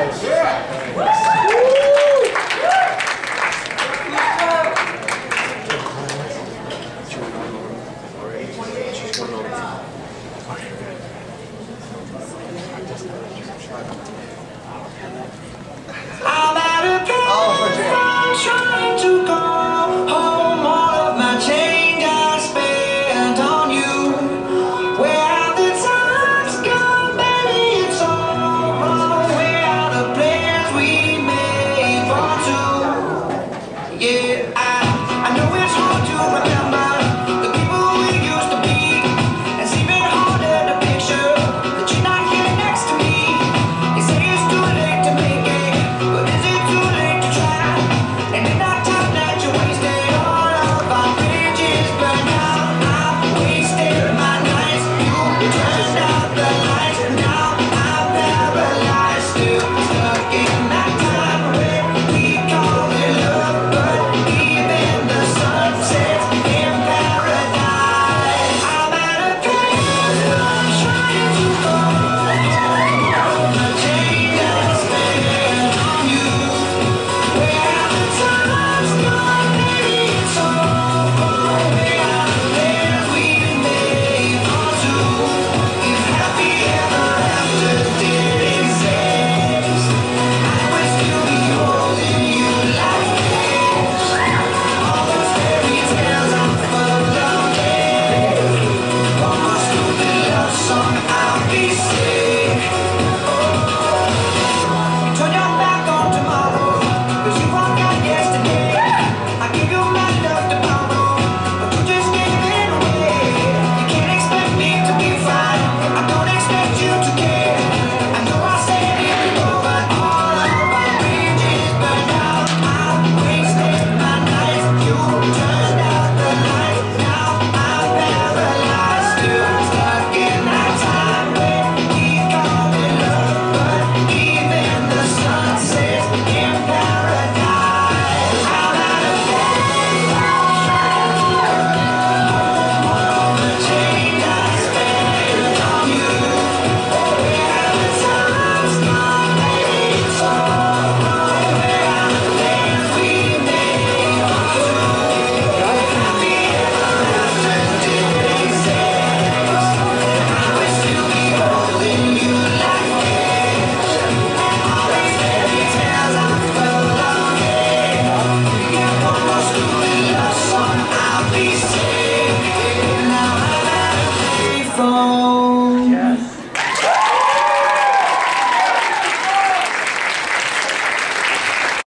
Yes. Yeah. Woo! ये